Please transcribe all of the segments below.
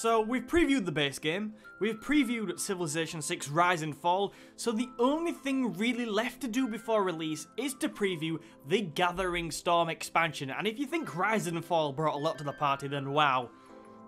So we've previewed the base game, we've previewed Civilization 6 Rise and Fall, so the only thing really left to do before release is to preview the Gathering Storm expansion, and if you think Rise and Fall brought a lot to the party, then wow,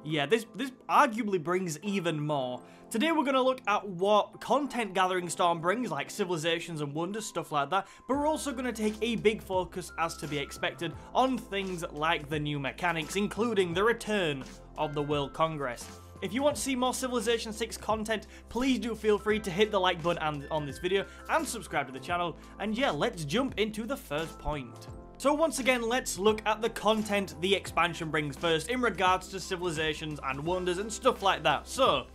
yeah, this, this arguably brings even more. Today we're going to look at what content Gathering Storm brings, like Civilizations and Wonders, stuff like that, but we're also going to take a big focus, as to be expected, on things like the new mechanics, including the return of the World Congress. If you want to see more Civilization 6 content, please do feel free to hit the like button on this video and subscribe to the channel, and yeah, let's jump into the first point. So once again, let's look at the content the expansion brings first in regards to civilizations and wonders and stuff like that. So,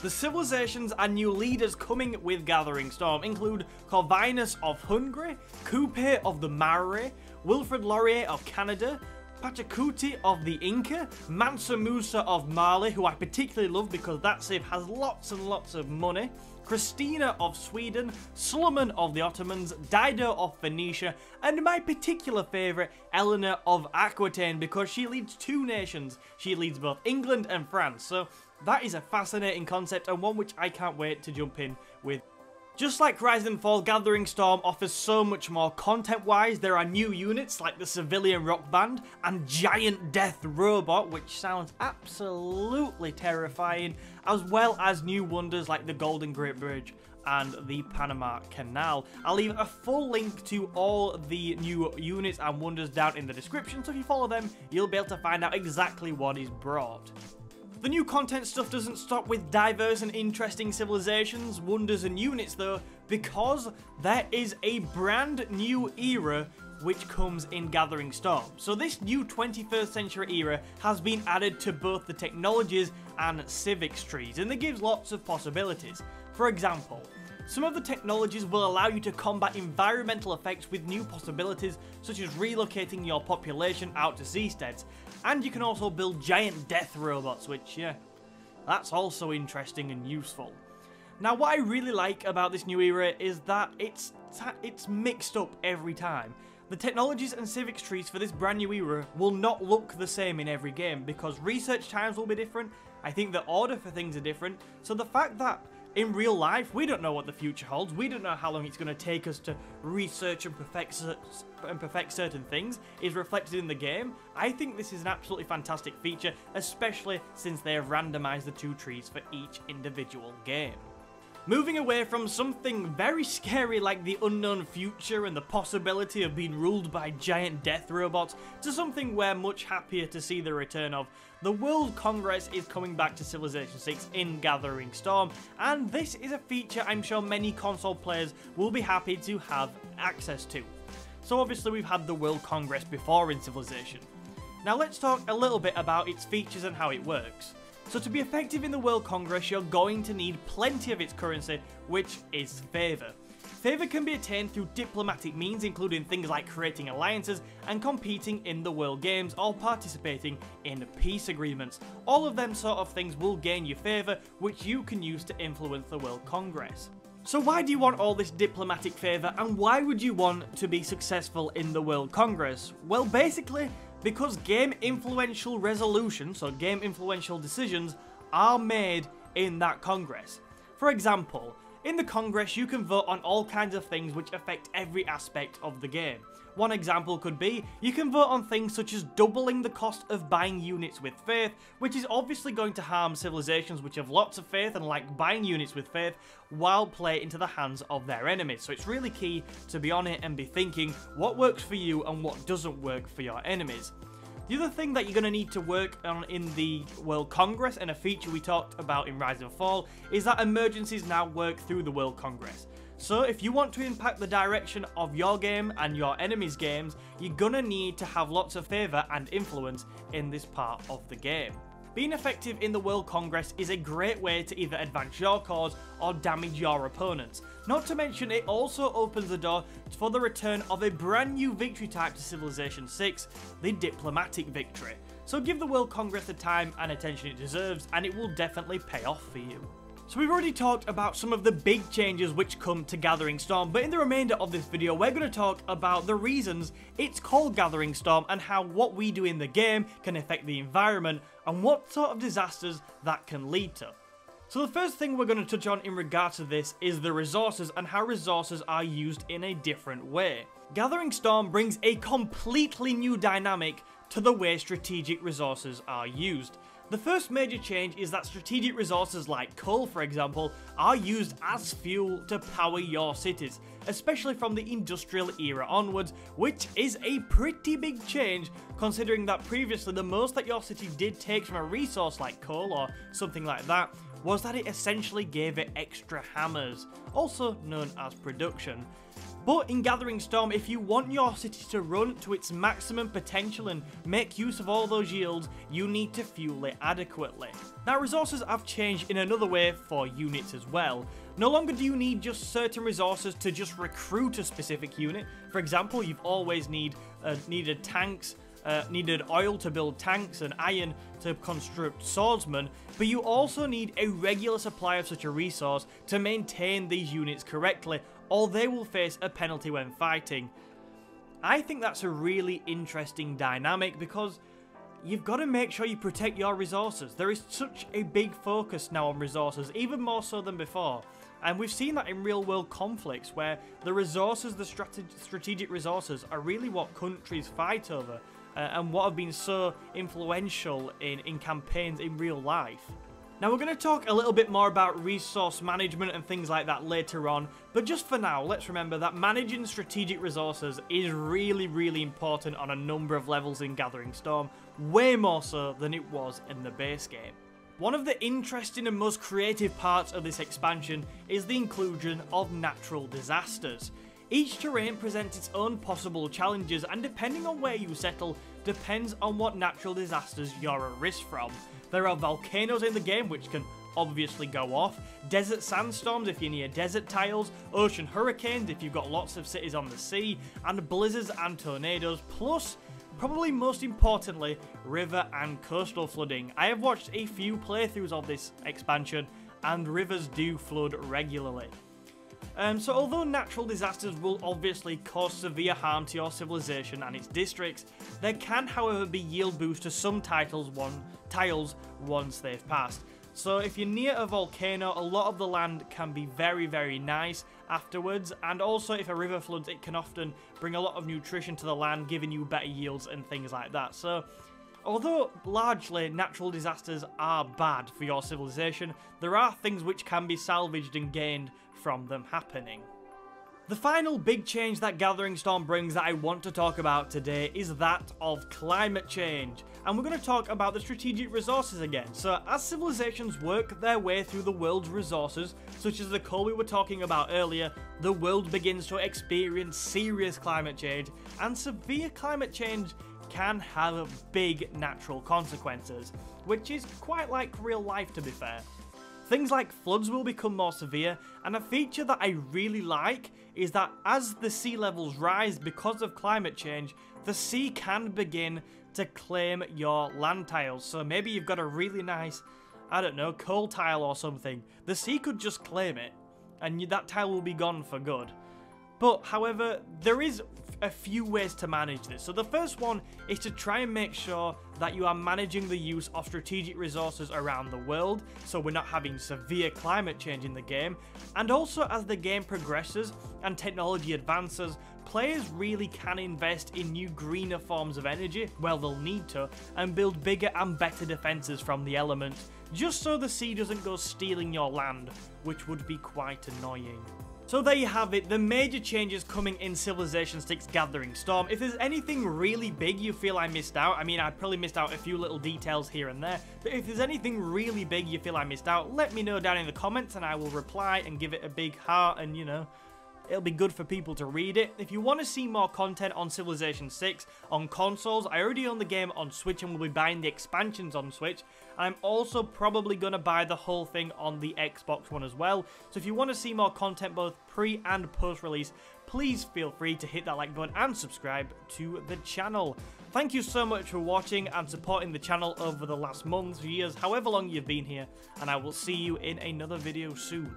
the civilizations and new leaders coming with Gathering Storm include Corvinus of Hungary, Kupe of the Maori, Wilfrid Laurier of Canada, Pachacuti of the Inca, Mansa Musa of Mali, who I particularly love because that save has lots and lots of money, Kristina of Sweden, Suleiman of the Ottomans, Dido of Phoenicia, and my particular favourite, Eleanor of Aquitaine, because she leads two nations. She leads both England and France, so that is a fascinating concept and one which I can't wait to jump in with just like Rise and Fall, Gathering Storm offers so much more content-wise. There are new units like the Civilian Rock Band and Giant Death Robot, which sounds absolutely terrifying, as well as new wonders like the Golden Gate Bridge and the Panama Canal. I'll leave a full link to all the new units and wonders down in the description, so if you follow them, you'll be able to find out exactly what is brought. The new content stuff doesn't stop with diverse and interesting civilizations, wonders and units though, because there is a brand new era which comes in Gathering Storm. So this new 21st century era has been added to both the technologies and civics trees, and it gives lots of possibilities. For example, some of the technologies will allow you to combat environmental effects with new possibilities, such as relocating your population out to seasteads, and you can also build giant death robots, which, yeah, that's also interesting and useful. Now, what I really like about this new era is that it's it's mixed up every time. The technologies and civics trees for this brand new era will not look the same in every game because research times will be different, I think the order for things are different, so the fact that in real life, we don't know what the future holds. We don't know how long it's going to take us to research and perfect, and perfect certain things is reflected in the game. I think this is an absolutely fantastic feature, especially since they have randomized the two trees for each individual game. Moving away from something very scary like the unknown future and the possibility of being ruled by giant death robots to something we're much happier to see the return of, the World Congress is coming back to Civilization 6 in Gathering Storm, and this is a feature I'm sure many console players will be happy to have access to. So obviously we've had the World Congress before in Civilization. Now let's talk a little bit about its features and how it works. So to be effective in the World Congress, you're going to need plenty of its currency, which is favour. Favour can be attained through diplomatic means, including things like creating alliances and competing in the World Games or participating in peace agreements. All of them sort of things will gain you favour, which you can use to influence the World Congress. So why do you want all this diplomatic favour and why would you want to be successful in the World Congress? Well basically, because game influential resolutions, so game influential decisions, are made in that Congress. For example, in the Congress you can vote on all kinds of things which affect every aspect of the game. One example could be, you can vote on things such as doubling the cost of buying units with faith, which is obviously going to harm civilizations which have lots of faith and like buying units with faith, while play into the hands of their enemies. So it's really key to be on it and be thinking what works for you and what doesn't work for your enemies. The other thing that you're going to need to work on in the World Congress, and a feature we talked about in Rise and Fall, is that emergencies now work through the World Congress. So if you want to impact the direction of your game and your enemy's games, you're gonna need to have lots of favour and influence in this part of the game. Being effective in the World Congress is a great way to either advance your cause or damage your opponents. Not to mention it also opens the door for the return of a brand new victory type to Civilization 6, the Diplomatic Victory. So give the World Congress the time and attention it deserves and it will definitely pay off for you. So we've already talked about some of the big changes which come to Gathering Storm, but in the remainder of this video we're going to talk about the reasons it's called Gathering Storm and how what we do in the game can affect the environment and what sort of disasters that can lead to. So the first thing we're going to touch on in regard to this is the resources and how resources are used in a different way. Gathering Storm brings a completely new dynamic to the way strategic resources are used. The first major change is that strategic resources like coal, for example, are used as fuel to power your cities, especially from the industrial era onwards, which is a pretty big change considering that previously the most that your city did take from a resource like coal or something like that was that it essentially gave it extra hammers, also known as production. But in Gathering Storm, if you want your city to run to its maximum potential and make use of all those yields, you need to fuel it adequately. Now resources have changed in another way for units as well. No longer do you need just certain resources to just recruit a specific unit. For example, you've always need uh, needed tanks, uh, needed oil to build tanks and iron to construct swordsmen, but you also need a regular supply of such a resource to maintain these units correctly, or they will face a penalty when fighting. I think that's a really interesting dynamic because you've got to make sure you protect your resources. There is such a big focus now on resources, even more so than before. And we've seen that in real world conflicts where the resources, the strate strategic resources, are really what countries fight over uh, and what have been so influential in, in campaigns in real life. Now we're going to talk a little bit more about resource management and things like that later on, but just for now, let's remember that managing strategic resources is really, really important on a number of levels in Gathering Storm, way more so than it was in the base game. One of the interesting and most creative parts of this expansion is the inclusion of natural disasters. Each terrain presents its own possible challenges and depending on where you settle, depends on what natural disasters you're at risk from. There are volcanoes in the game which can obviously go off, desert sandstorms if you're near desert tiles, ocean hurricanes if you've got lots of cities on the sea, and blizzards and tornadoes, plus probably most importantly, river and coastal flooding. I have watched a few playthroughs of this expansion and rivers do flood regularly. Um, so although natural disasters will obviously cause severe harm to your civilization and its districts, there can however be yield boost to some titles one, tiles once they've passed. So if you're near a volcano, a lot of the land can be very, very nice afterwards. And also if a river floods, it can often bring a lot of nutrition to the land, giving you better yields and things like that. So Although largely natural disasters are bad for your civilization, there are things which can be salvaged and gained from them happening. The final big change that Gathering Storm brings that I want to talk about today is that of climate change. And we're going to talk about the strategic resources again. So as civilizations work their way through the world's resources, such as the coal we were talking about earlier, the world begins to experience serious climate change, and severe climate change can have big natural consequences, which is quite like real life to be fair. Things like floods will become more severe, and a feature that I really like is that as the sea levels rise because of climate change, the sea can begin to claim your land tiles. So maybe you've got a really nice, I don't know, coal tile or something. The sea could just claim it, and that tile will be gone for good. But, however, there is a few ways to manage this. So the first one is to try and make sure that you are managing the use of strategic resources around the world, so we're not having severe climate change in the game. And also as the game progresses and technology advances, players really can invest in new greener forms of energy, well they'll need to, and build bigger and better defences from the elements, just so the sea doesn't go stealing your land, which would be quite annoying. So there you have it, the major changes coming in Civilization 6 Gathering Storm. If there's anything really big you feel I missed out, I mean I probably missed out a few little details here and there, but if there's anything really big you feel I missed out, let me know down in the comments and I will reply and give it a big heart and you know, It'll be good for people to read it. If you want to see more content on Civilization 6 on consoles, I already own the game on Switch and will be buying the expansions on Switch. I'm also probably going to buy the whole thing on the Xbox One as well. So if you want to see more content both pre and post release, please feel free to hit that like button and subscribe to the channel. Thank you so much for watching and supporting the channel over the last months, years, however long you've been here, and I will see you in another video soon.